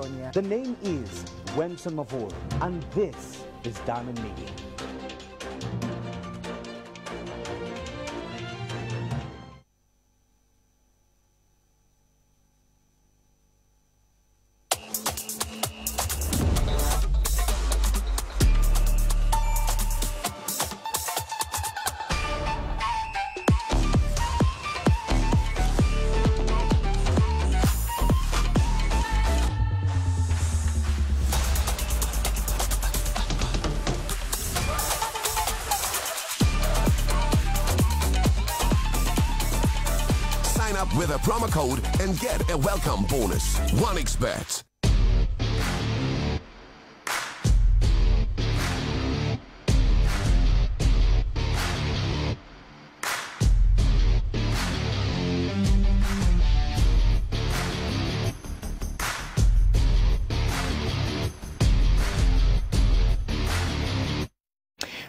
The name is Mavoro, and this is Diamond Media. And get a welcome bonus. One OneXBet.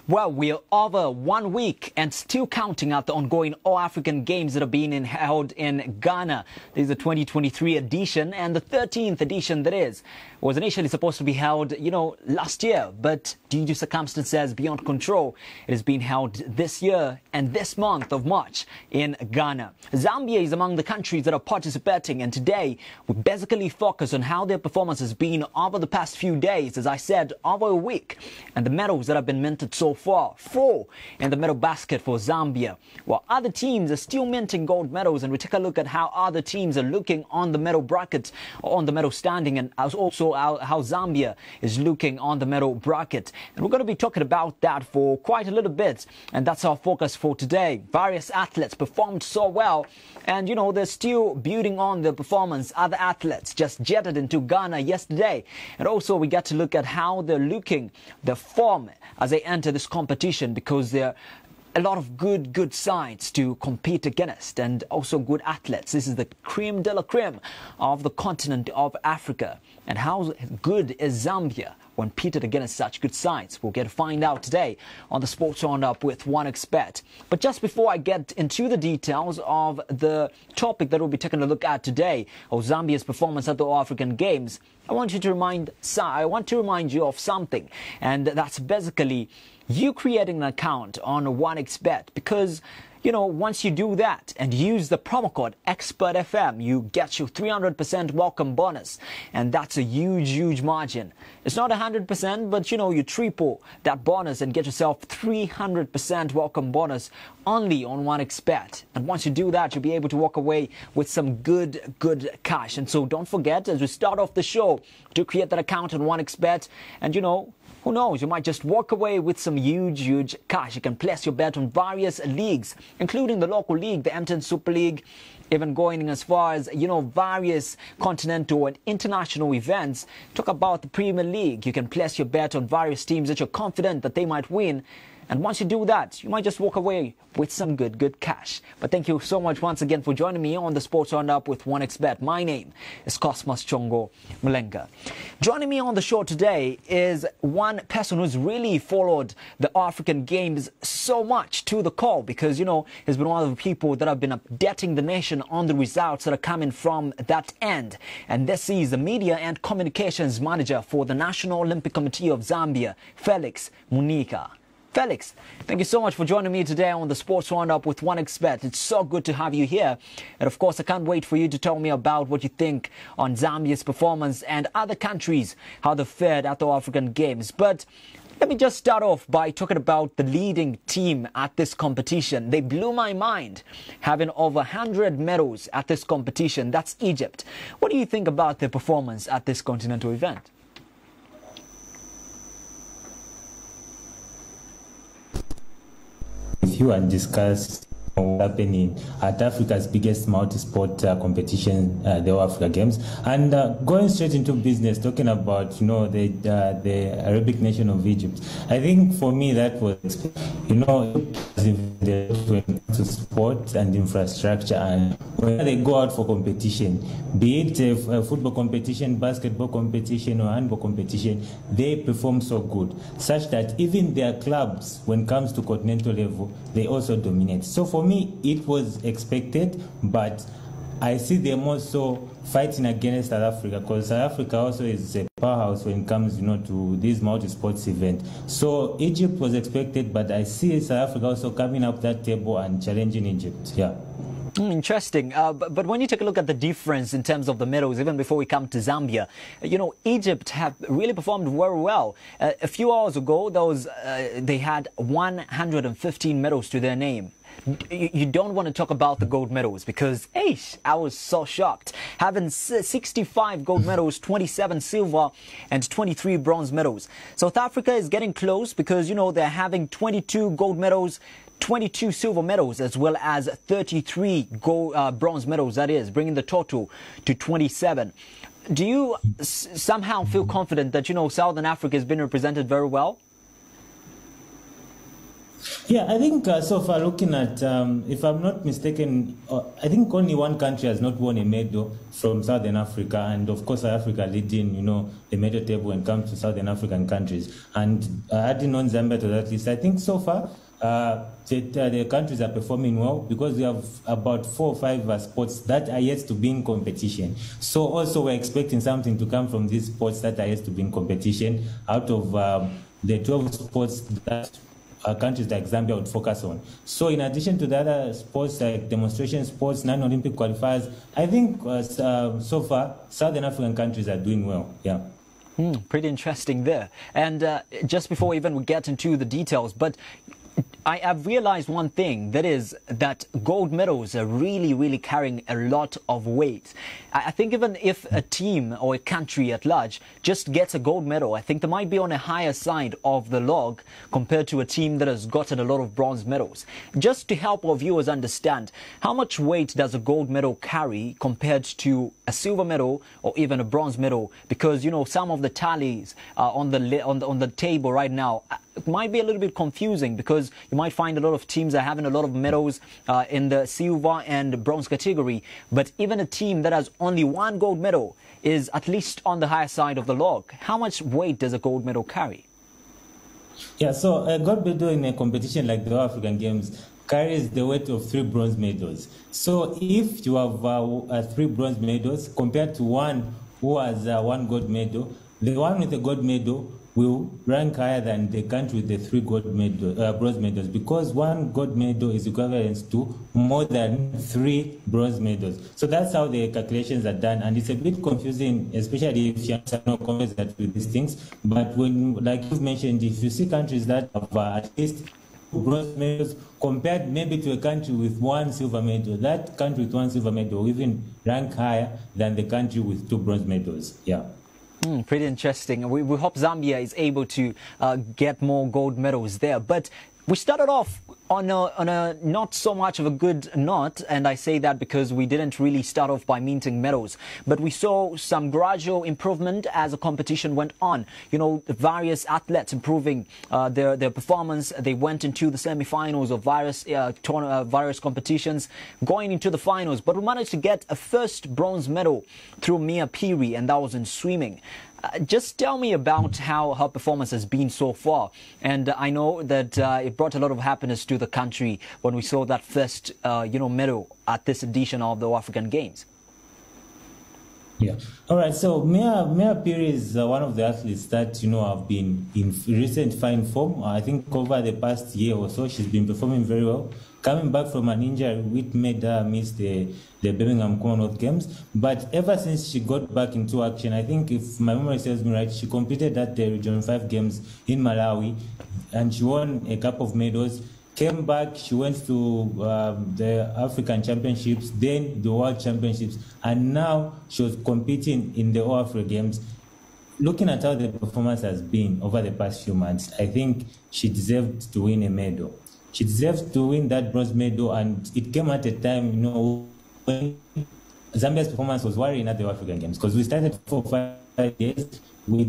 Well, we're over one week and still counting out the ongoing All African Games that are being in, held in Ghana. This is the 2023 edition and the 13th edition that is. Was initially supposed to be held, you know, last year, but due to circumstances beyond control, it is being held this year and this month of March in Ghana. Zambia is among the countries that are participating, and today we basically focus on how their performance has been over the past few days, as I said, over a week, and the medals that have been minted so far. Four in the medal basket for Zambia, while other teams are still minting gold medals, and we take a look at how other teams are looking on the medal bracket, on the medal standing, and also how, Zambia is looking on the medal bracket. And we're going to be talking about that for quite a little bit, and that's our focus for today. Various athletes performed so well, and you know, they're still building on their performance. Other athletes just jetted into Ghana yesterday, and also we get to look at how they're looking, their form as they enter this competition because they're a lot of good, good sides to compete against and also good athletes. This is the cream de la creme of the continent of Africa. And how good is Zambia when pitted against such good sides? We'll get to find out today on the Sports Roundup with OneXBet. But just before I get into the details of the topic that we'll be taking a look at today, of Zambia's performance at the African Games, I want you to remind, I want to remind you of something, and that's basically you creating an account on OneXBet because you know, once you do that and use the promo code ExpertFM, you get your 300% welcome bonus. And that's a huge, huge margin. It's not 100%, but you know, you triple that bonus and get yourself 300% welcome bonus only on OneXBet. And once you do that, you'll be able to walk away with some good, good cash. And so don't forget, as we start off the show, to create that account on OneXBet and, you know, who knows, you might just walk away with some huge, huge cash. You can place your bet on various leagues, including the local league, the MTN Super League, even going as far as, you know, various continental and international events. Talk about the Premier League. You can place your bet on various teams that you're confident that they might win. And once you do that, you might just walk away with some good, good cash. But thank you so much once again for joining me on the Sports Roundup with OneXBet. My name is Cosmas Chongo Mulenga. Joining me on the show today is one person who's really followed the African Games so much to the core because, you know, he's been one of the people that have been updating the nation on the results that are coming from that end. And this is the media and communications manager for the National Olympic Committee of Zambia, Felix Munyika. Felix, thank you so much for joining me today on the Sports Roundup with OneXBet. It's so good to have you here. And of course, I can't wait for you to tell me about what you think on Zambia's performance and other countries, how they fared at the African Games. But let me just start off by talking about the leading team at this competition. They blew my mind, having over 100 medals at this competition. That's Egypt. What do you think about their performance at this continental event? You and discuss happening at Africa's biggest multi-sport uh, competition, uh, the Africa Games, and uh, going straight into business, talking about you know the uh, the Arabic nation of Egypt. I think for me that was you know to sport and infrastructure, and when they go out for competition, be it a, a football competition, basketball competition, or handball competition, they perform so good, such that even their clubs, when it comes to continental level, they also dominate. So for me, it was expected, but I see them also fighting against South Africa because South Africa also is a powerhouse when it comes, you know, to this multi-sports event. So Egypt was expected, but I see South Africa also coming up that table and challenging Egypt. Yeah. Mm, interesting. Uh, but, but, when you take a look at the difference in terms of the medals, even before we come to Zambia, you know, Egypt have really performed very well. Uh, a few hours ago, those, uh, they had 115 medals to their name. You don't want to talk about the gold medals because, hey, I was so shocked. Having 65 gold medals, 27 silver, and 23 bronze medals. South Africa is getting close because, you know, they're having 22 gold medals, 22 silver medals as well as 33 gold, uh, bronze medals, that is, bringing the total to 27. Do you somehow feel confident that, you know, Southern Africa has been represented very well? Yeah, I think uh, so far looking at, um, if I'm not mistaken, uh, I think only one country has not won a medal from Southern Africa, and of course Africa leading, you know, the medal table when it comes to Southern African countries. And uh, adding on Zambia to that list, I think so far uh, the, uh, the, countries are performing well because we have about four or five uh, sports that are yet to be in competition. So also we're expecting something to come from these sports that are yet to be in competition out of um, the 12 sports that uh, countries like Zambia would focus on. So in addition to the other sports like demonstration sports, non-Olympic qualifiers, I think uh, so far Southern African countries are doing well. Yeah. Mm, pretty interesting there. And uh, just before even we get into the details, but I have realized one thing that is that gold medals are really, really carrying a lot of weight. I think even if a team or a country at large just gets a gold medal, I think they might be on a higher side of the log compared to a team that has gotten a lot of bronze medals. Just to help our viewers understand, how much weight does a gold medal carry compared to a silver medal or even a bronze medal? Because, you know, some of the tallies on, the, on, the, on the table right now it might be a little bit confusing because you might find a lot of teams are having a lot of medals uh, in the silver and bronze category. But even a team that has only one gold medal is at least on the higher side of the log. How much weight does a gold medal carry? Yeah, so a gold medal in a competition like the African Games carries the weight of three bronze medals. So if you have uh, uh, three bronze medals compared to one who has uh, one gold medal, the one with the gold medal will rank higher than the country with the three gold medal, uh, bronze medals because one gold medal is equivalent to more than three bronze medals. So that's how the calculations are done, and it's a bit confusing, especially if you have no confidence with these things. But when, like you've mentioned, if you see countries that have uh, at least bronze medals compared maybe to a country with one silver medal, that country with one silver medal will even rank higher than the country with two bronze medals. Yeah. Mm, pretty interesting. We, we hope Zambia is able to uh, get more gold medals there. But we started off on a, on a not so much of a good note, and I say that because we didn't really start off by minting medals, but we saw some gradual improvement as the competition went on. You know, the various athletes improving uh, their their performance. They went into the semi-finals of various uh, uh, various competitions, going into the finals. But we managed to get a first bronze medal through Mia Phiri, and that was in swimming. Uh, just tell me about how her performance has been so far. And uh, I know that uh, it brought a lot of happiness to the country when we saw that first, uh, you know, medal at this edition of the African Games. Yeah. All right. So Mia Mia Phiri is one of the athletes that you know have been in recent fine form. I think over the past year or so, she's been performing very well coming back from an injury which made her miss the, the Birmingham Commonwealth Games. But ever since she got back into action, I think if my memory serves me right, she competed at the Region 5 Games in Malawi and she won a couple of medals. Came back, she went to um, the African Championships, then the World Championships, and now she was competing in the All Africa Games looking at how the performance has been over the past few months, I think she deserved to win a medal she deserves to win that bronze medal. And it came at a time, you know, when Zambia's performance was worrying at the African Games because we started for five years, we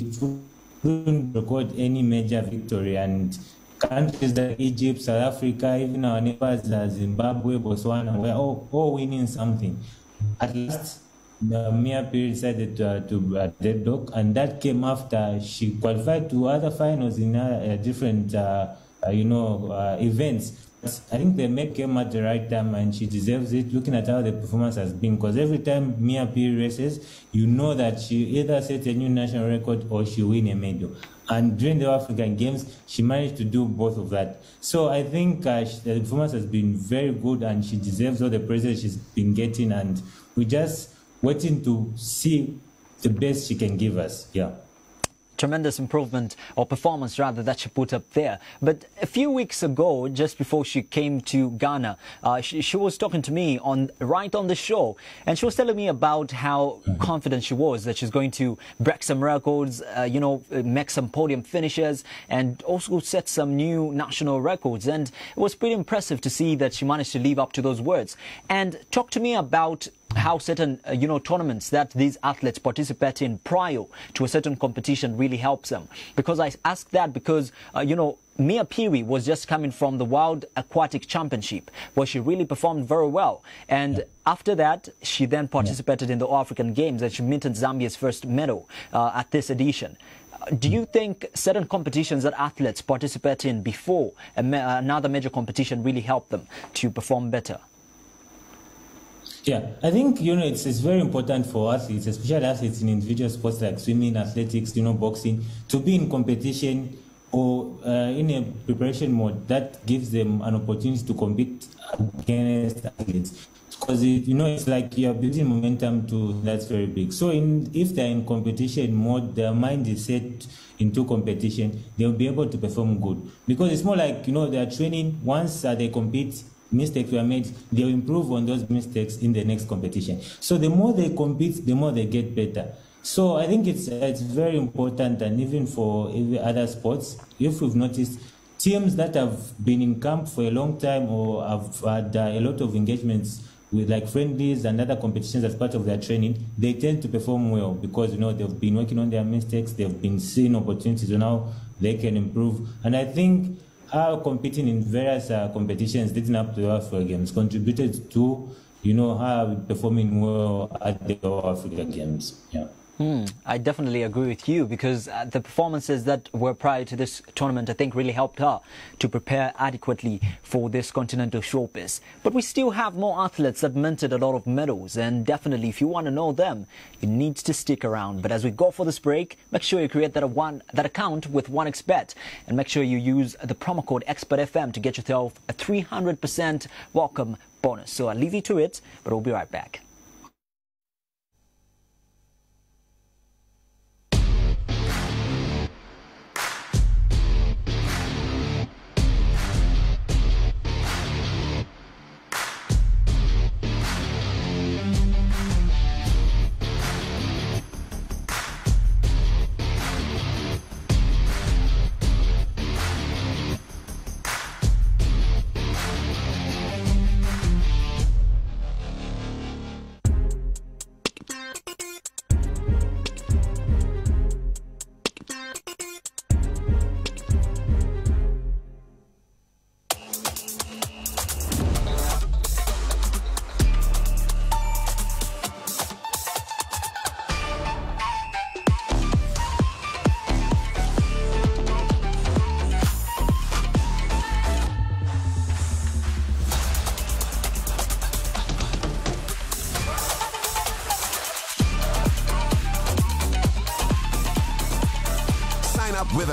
couldn't record any major victory. And countries like Egypt, South Africa, even our neighbors like Zimbabwe, Botswana, were all, all winning something. At last, the Mia Phiri decided to, uh, to uh, deadlock, and that came after she qualified to other finals in uh, different uh, uh, you know, uh, events. I think they met came at the right time and she deserves it looking at how the performance has been. Because every time Mia P races, you know that she either sets a new national record or she win a medal. And during the African Games, she managed to do both of that. So I think uh, the performance has been very good and she deserves all the praise she's been getting. And we're just waiting to see the best she can give us. Yeah tremendous improvement or performance rather that she put up there. But a few weeks ago, just before she came to Ghana, uh, she, she, was talking to me on right on the show, and she was telling me about how confident she was that she's going to break some records, uh, you know, make some podium finishes, and also set some new national records. And it was pretty impressive to see that she managed to live up to those words. And talk to me about how certain uh, you know tournaments that these athletes participate in prior to a certain competition really helps them because i ask that because uh, you know Mia Phiri was just coming from the World Aquatic Championship, where she really performed very well. And yeah. after that, she then participated yeah. in the African Games and she minted Zambia's first medal uh, at this edition. Uh, do you think certain competitions that athletes participate in before ma another major competition really help them to perform better? Yeah, I think you know it's, it's very important for athletes, especially athletes in individual sports like swimming, athletics, you know, boxing, to be in competition or uh, in a preparation mode that gives them an opportunity to compete against athletes. Because you know it's like you're building momentum to that's very big. So in if they're in competition mode, their mind is set into competition, they'll be able to perform good. Because it's more like you know they're training once uh, they compete mistakes were made, they'll improve on those mistakes in the next competition. So the more they compete, the more they get better. So I think it's it's very important, and even for other sports, if we've noticed, teams that have been in camp for a long time or have had uh, a lot of engagements with like friendlies and other competitions as part of their training, they tend to perform well because you know they've been working on their mistakes, they've been seeing opportunities, so now they can improve. And I think how competing in various uh, competitions leading up to the Africa Games contributed to, you know, how performing well at the Africa Games. Yeah. Hmm, I definitely agree with you because uh, the performances that were prior to this tournament, I think, really helped her to prepare adequately for this continental showbiz. But we still have more athletes that minted a lot of medals, and definitely, if you want to know them, you need to stick around. But as we go for this break, make sure you create that one that account with 1xBet, and make sure you use the promo code ExpertFM to get yourself a 300% welcome bonus. So I'll leave you to it, but we'll be right back.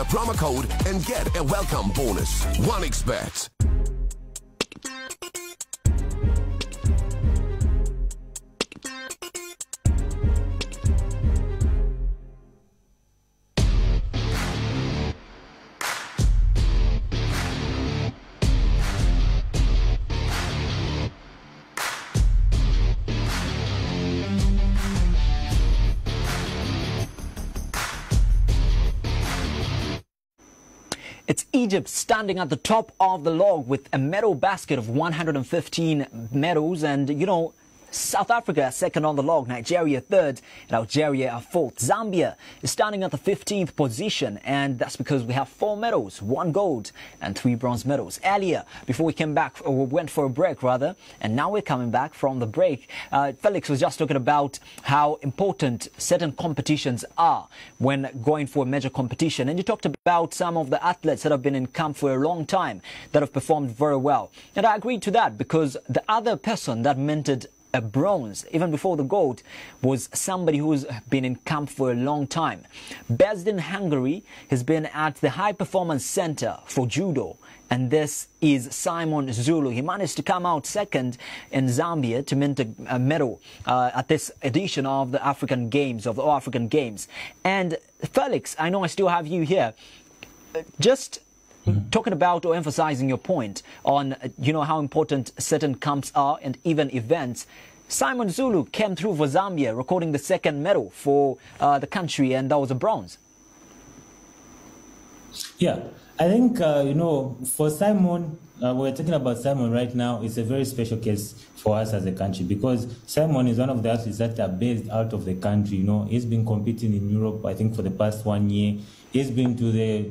Promo code and get a welcome bonus. 1xBet. It's Egypt standing at the top of the log with a medal basket of 115 medals. And, you know, South Africa second on the log, Nigeria third, and Algeria are fourth. Zambia is standing at the 15th position, and that's because we have four medals, one gold and three bronze medals. Earlier, before we came back, or we went for a break rather, and now we're coming back from the break. Uh, Felix was just talking about how important certain competitions are when going for a major competition, and you talked about some of the athletes that have been in camp for a long time that have performed very well, and I agree to that because the other person that minted a bronze, even before the gold, was somebody who's been in camp for a long time. Based in Hungary, he's been at the High Performance Center for Judo, and this is Simon Zulu. He managed to come out second in Zambia to mint a, medal uh, at this edition of the African Games, of the African Games. And Felix, I know I still have you here. Uh, Just talking about or emphasizing your point on uh, you know how important certain camps are and even events simon zulu came through for zambia recording the second medal for uh, the country and that was a bronze Yeah, I think, uh, you know, for Simon, uh, we're talking about Simon right now. It's a very special case for us as a country because Simon is one of the athletes that are based out of the country. You know, he's been competing in Europe, I think, for the past one year. He's been to the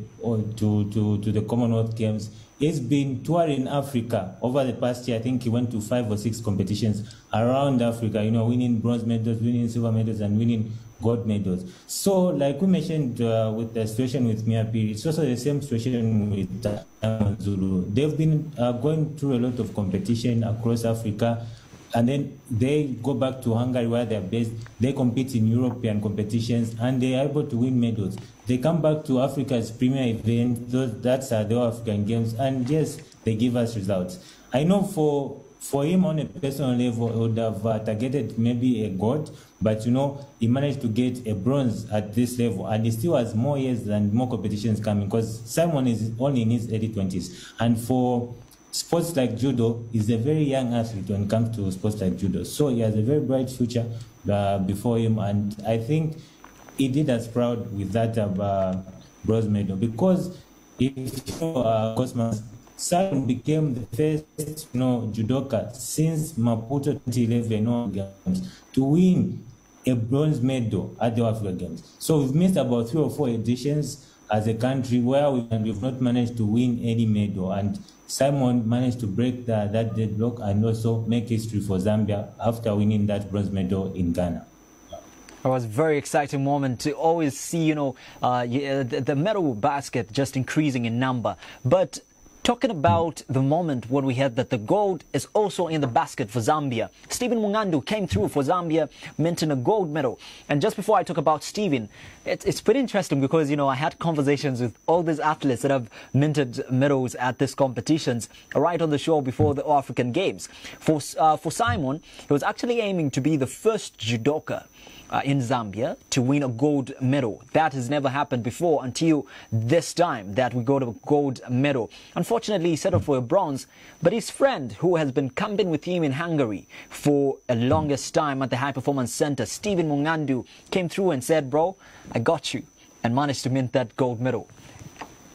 to, to, to the Commonwealth Games. He's been touring Africa over the past year. I think he went to five or six competitions around Africa, you know, winning bronze medals, winning silver medals, and winning gold medals. So, like we mentioned uh, with the situation with Mia Phiri, it's also the same situation with uh, Zulu. They've been uh, going through a lot of competition across Africa, and then they go back to Hungary where they're based. They compete in European competitions, and they are able to win medals. They come back to Africa's premier event, those, that's uh, the African Games, and yes, they give us results. I know for for him on a personal level, he would have uh, targeted maybe a gold, but you know, he managed to get a bronze at this level, and he still has more years and more competitions coming because Simon is only in his early 20s. And for sports like judo, he's a very young athlete when it comes to sports like judo. So he has a very bright future uh, before him, and I think he did us proud with that uh, bronze medal because if you uh, Simon became the first you know, judoka since Maputo 2011 All Games to win a bronze medal at the Africa Games. So we've missed about three or four editions as a country where we, we've not managed to win any medal. And Simon managed to break the, that deadlock and also make history for Zambia after winning that bronze medal in Ghana. It was a very exciting moment to always see, you know, uh, the, the medal basket just increasing in number. But talking about the moment when we heard that the gold is also in the basket for Zambia. Stephen Mungandu came through for Zambia, minting a gold medal. And just before I talk about Stephen, it, it's pretty interesting because, you know, I had conversations with all these athletes that have minted medals at these competitions right on the show before the African Games. For, uh, for Simon, he was actually aiming to be the first judoka uh, in Zambia to win a gold medal. That has never happened before until this time that we got a gold medal. Unfortunately, he settled for a bronze, but his friend who has been camping with him in Hungary for a longest time at the High Performance Center, Stephen Mungandu, came through and said, bro, I got you, and managed to mint that gold medal.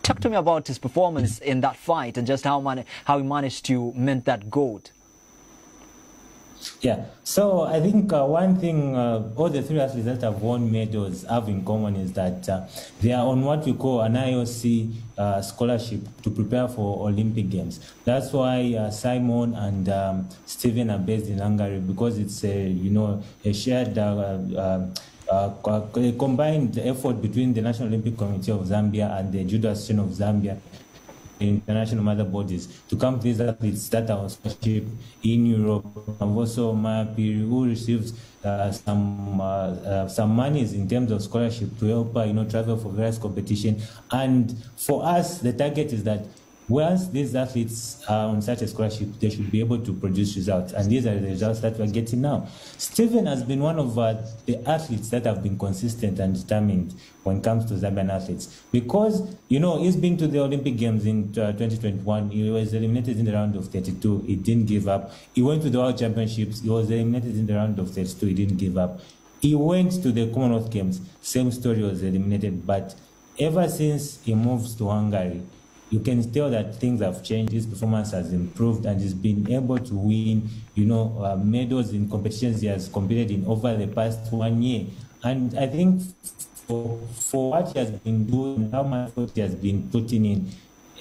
Talk to me about his performance in that fight and just how, man- how he managed to mint that gold. Yeah, so I think uh, one thing uh, all the three athletes that have won medals have in common is that uh, they are on what we call an IOC uh, scholarship to prepare for Olympic Games. That's why uh, Simon and um, Stephen are based in Hungary because it's a you know a shared. Uh, combined effort between the National Olympic Committee of Zambia and the Judo Association of Zambia international mother bodies to come to these athletes that are scholarship in Europe. And also Mia Phiri, who receives uh, some uh, uh, some monies in terms of scholarship to help you know, travel for various competition. And for us, the target is that once these athletes are on such a scholarship, they should be able to produce results. And these are the results that we're getting now. Stephen has been one of uh, the athletes that have been consistent and determined when it comes to Zambian athletes. Because, you know, he's been to the Olympic Games in uh, 2021. He was eliminated in the round of 32. He didn't give up. He went to the World Championships. He was eliminated in the round of 32. He didn't give up. He went to the Commonwealth Games. Same story was eliminated. But ever since he moves to Hungary, you can tell that things have changed. His performance has improved, and he's been able to win, you know, uh, medals in competitions he has competed in over the past one year. And I think for, for what he has been doing, how much he has been putting in,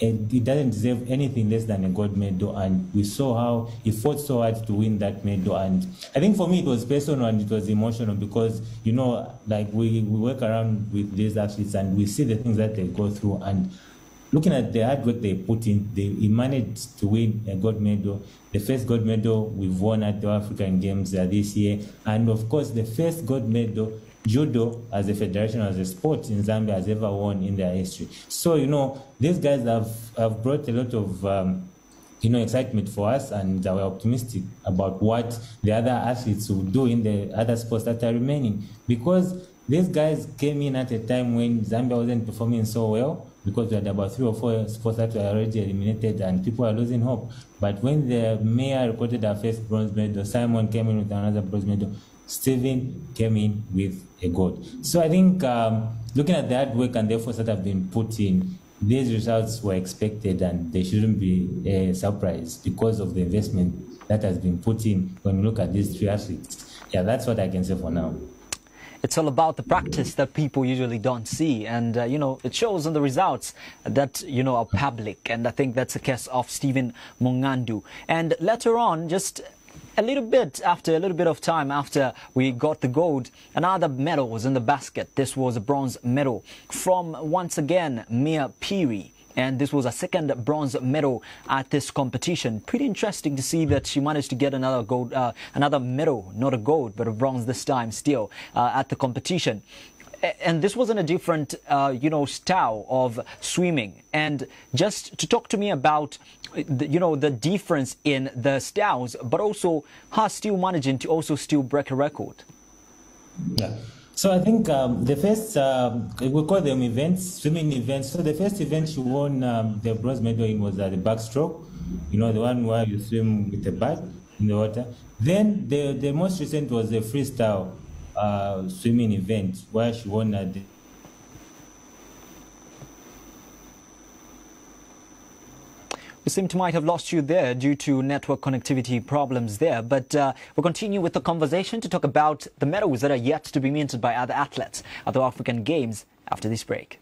and he doesn't deserve anything less than a gold medal. And we saw how he fought so hard to win that medal. And I think for me, it was personal and it was emotional because, you know, like we, we work around with these athletes and we see the things that they go through. And looking at the hard work they put in, they he managed to win a gold medal. The first gold medal we've won at the African Games uh, this year. And of course, the first gold medal judo as a federation, as a sport in Zambia has ever won in their history. So, you know, these guys have, have brought a lot of, um, you know, excitement for us and we're optimistic about what the other athletes will do in the other sports that are remaining. Because these guys came in at a time when Zambia wasn't performing so well because we had about three or four sports that were already eliminated and people are losing hope. But when the mayor reported our first bronze medal, Simon came in with another bronze medal. Stephen came in with a gold. So I think um, looking at that work and the efforts that have been put in, these results were expected and they shouldn't be a surprise because of the investment that has been put in when we look at these three athletes. Yeah, that's what I can say for now. It's all about the practice that people usually don't see. And, uh, you know, it shows in the results that, you know, are public. And I think that's the case of Stephen Mungandu. And later on, just a little bit after a little bit of time after we got the gold, another medal was in the basket. This was a bronze medal from once again Mia Phiri. And this was a second bronze medal at this competition. Pretty interesting to see that she managed to get another gold, uh, another medal, not a gold, but a bronze this time still uh, at the competition and this was in a different, uh, you know, style of swimming. And just to talk to me about, the, you know, the difference in the styles, but also her still managing to also still break a record. Yeah. So I think um, the first, um, we call them events, swimming events. So the first event she won um, the bronze medal in was uh, the backstroke, you know, the one where you swim with a bag in the water. Then the, the most recent was the freestyle uh, swimming event where she won at the We seem to might have lost you there due to network connectivity problems there, but uh, we'll continue with the conversation to talk about the medals that are yet to be minted by other athletes at the African Games after this break.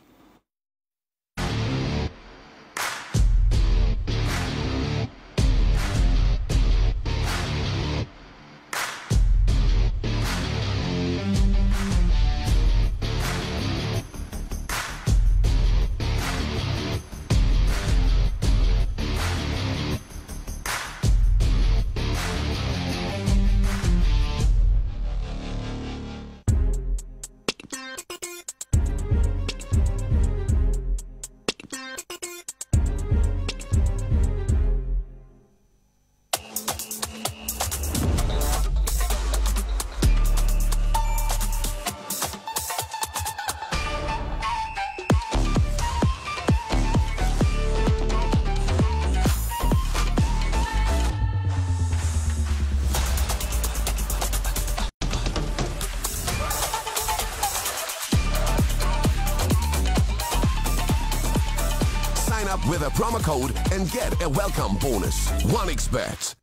Promo code and get a welcome bonus. 1xBet.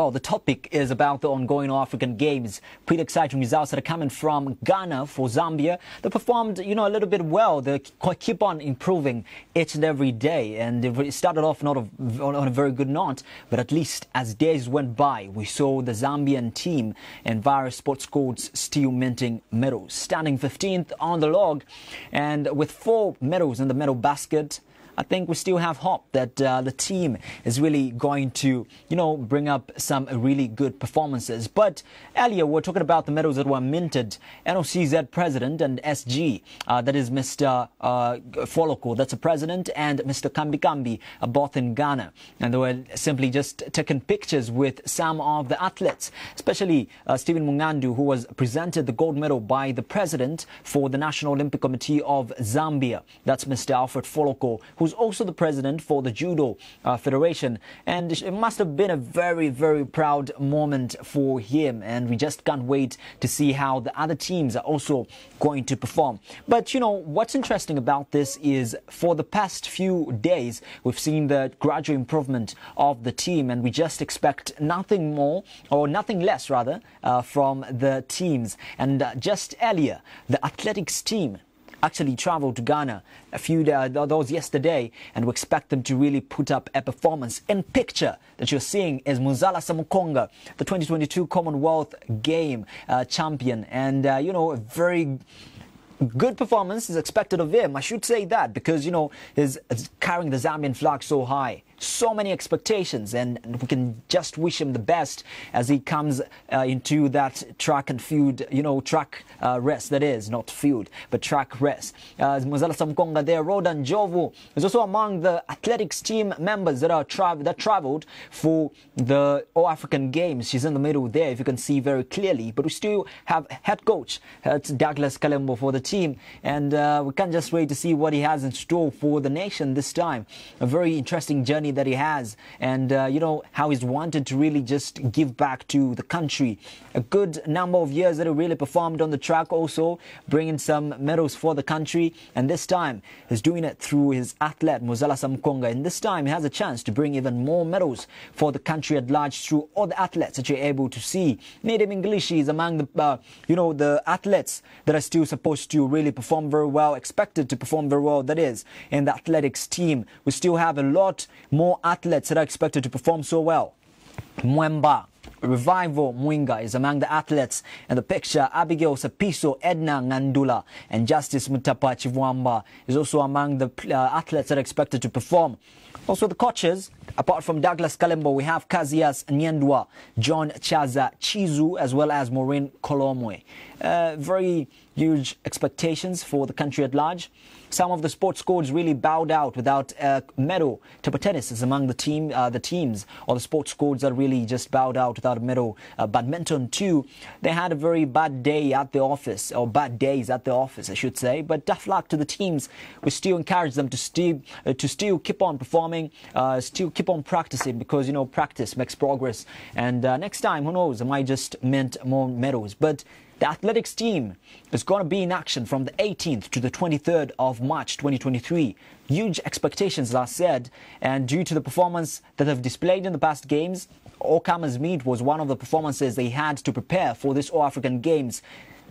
Well, the topic is about the ongoing African Games. Pretty exciting results that are coming from Ghana for Zambia. They performed, you know, a little bit well. They keep on improving each and every day. And it started off not a, on a very good note, but at least as days went by, we saw the Zambian team and various sports codes still minting medals, standing 15th on the log, and with four medals in the medal basket. I think we still have hope that uh, the team is really going to, you know, bring up some really good performances. But earlier we are talking about the medals that were minted. NOCZ president and SG, uh, that is Mr. Uh, Foloko, that's the president, and Mr. Kambi Kambi, uh, both in Ghana. And they were simply just taking pictures with some of the athletes, especially uh, Stephen Mungandu, who was presented the gold medal by the president for the National Olympic Committee of Zambia. That's Mr. Alfred Foloko, who's also the president for the Judo uh, Federation. And it must have been a very, very proud moment for him. And we just can't wait to see how the other teams are also going to perform. But, you know, what's interesting about this is for the past few days, we've seen the gradual improvement of the team, and we just expect nothing more or nothing less, rather, uh, from the teams. And uh, just earlier, the athletics team actually traveled to Ghana a few uh, those yesterday, and we expect them to really put up a performance. In picture that you're seeing is Muzala Samukonga, the 2022 Commonwealth Game uh, champion, and uh, you know a very good performance is expected of him. I should say that because you know he's carrying the Zambian flag so high so many expectations, and we can just wish him the best as he comes uh, into that track and field, you know, track uh, rest that is, not field, but track rest. Uh, Samukonga there, Rhoda Njobvu is also among the athletics team members that are tra- that traveled for the All African Games. She's in the middle there, if you can see very clearly. But we still have head coach, Douglas Kalembo for the team, and uh, we can't just wait to see what he has in store for the nation this time. A very interesting journey that he has and, uh, you know, how he's wanted to really just give back to the country. A good number of years that he really performed on the track also, bringing some medals for the country. And this time, he's doing it through his athlete, Muzala Samukonga. And this time, he has a chance to bring even more medals for the country at large through all the athletes that you're able to see. Nadim English is among the, uh, you know, the athletes that are still supposed to really perform very well, expected to perform very well, that is, in the athletics team. We still have a lot more athletes that are expected to perform so well. Mwemba, Revival Mwinga is among the athletes in the picture. Abigail Sapiso, Edna Ngandula, and Justice Mutapa Chivwamba is also among the uh, athletes that are expected to perform. Also, the coaches, apart from Douglas Kalembo, we have Kazias Nyandwa, John Chaza Chizu, as well as Maureen Kolomwe. Uh, very huge expectations for the country at large. Some of the sports codes really bowed out without a medal. Table tennis is among the team, uh, the teams or the sports codes that really just bowed out without a medal. Uh, badminton too, they had a very bad day at the office or bad days at the office, I should say. But tough luck to the teams. We still encourage them to still uh, to still keep on performing, uh, still keep on practicing because you know practice makes progress. And uh, next time, who knows, I might just mint more medals, but. The athletics team is going to be in action from the 18th to the 23rd of March 2023. Huge expectations, I said, and due to the performance that they've displayed in the past games, All Comers Meet was one of the performances they had to prepare for this All African Games.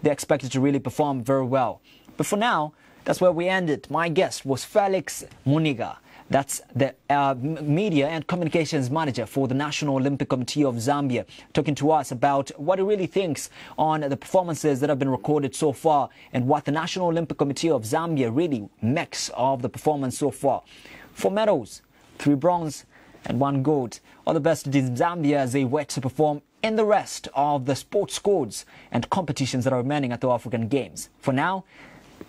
They expected to really perform very well. But for now, that's where we ended. My guest was Felix Munyika. That's the uh, media and communications manager for the National Olympic Committee of Zambia, talking to us about what he really thinks on the performances that have been recorded so far and what the National Olympic Committee of Zambia really makes of the performance so far. Four medals, three bronze, and one gold. All the best to Zambia as they wait to perform in the rest of the sports codes and competitions that are remaining at the African Games. For now,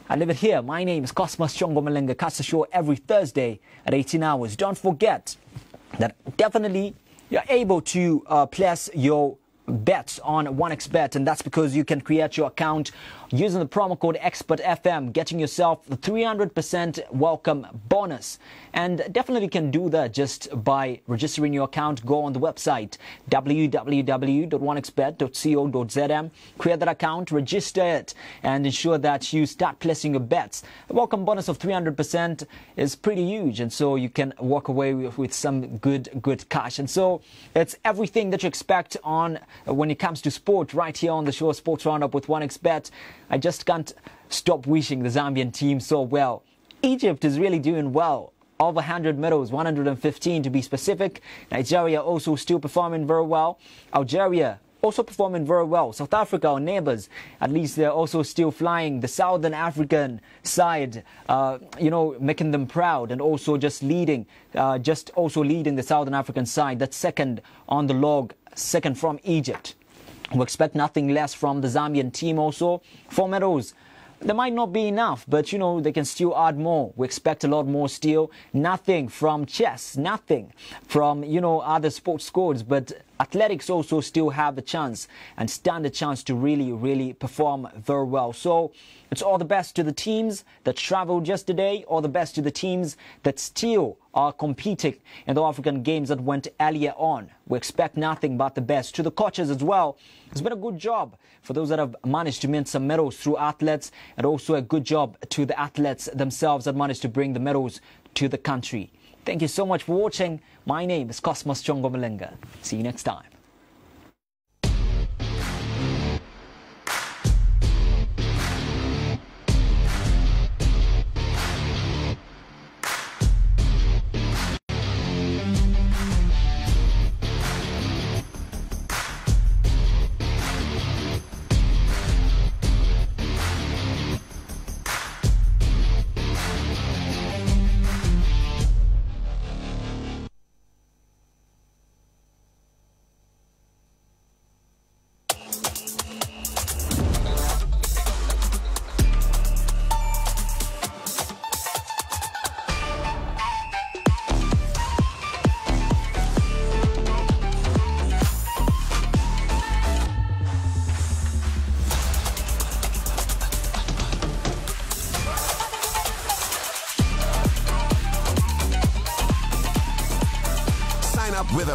I live it here. My name is Cosmas Chongo Mulenga. Catch the show every Thursday at 18 hours. Don't forget that definitely you're able to uh, place your bets on 1xBet, and that's because you can create your account using the promo code ExpertFM, getting yourself the 300% welcome bonus. And definitely can do that just by registering your account. Go on the website www.onexbet.co.zm, create that account, register it, and ensure that you start placing your bets. A welcome bonus of 300% is pretty huge, and so you can walk away with, with some good, good cash. And so it's everything that you expect on when it comes to sport right here on the show Sports Roundup with 1xBet. I just can't stop wishing the Zambian team so well. Egypt is really doing well. Over 100 medals, 115 to be specific. Nigeria also still performing very well. Algeria also performing very well. South Africa, our neighbors, at least they're also still flying the Southern African side, uh, you know, making them proud and also just leading, uh, just also leading the Southern African side. That's second on the log, second from Egypt. We expect nothing less from the Zambian team also. Four medals there might not be enough, but you know, they can still add more. We expect a lot more still. Nothing from chess, nothing from, you know, other sports scores, but athletics also still have a chance and stand a chance to really, really perform very well. So it's all the best to the teams that traveled yesterday, all the best to the teams that still are competing in the African Games that went earlier on. We expect nothing but the best. To the coaches as well, it's been a good job for those that have managed to win some medals through athletes, and also a good job to the athletes themselves that managed to bring the medals to the country. Thank you so much for watching. My name is Cosmas Chongo Mulenga. See you next time.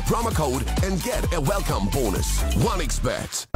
Promo code and get a welcome bonus. One 1xBet.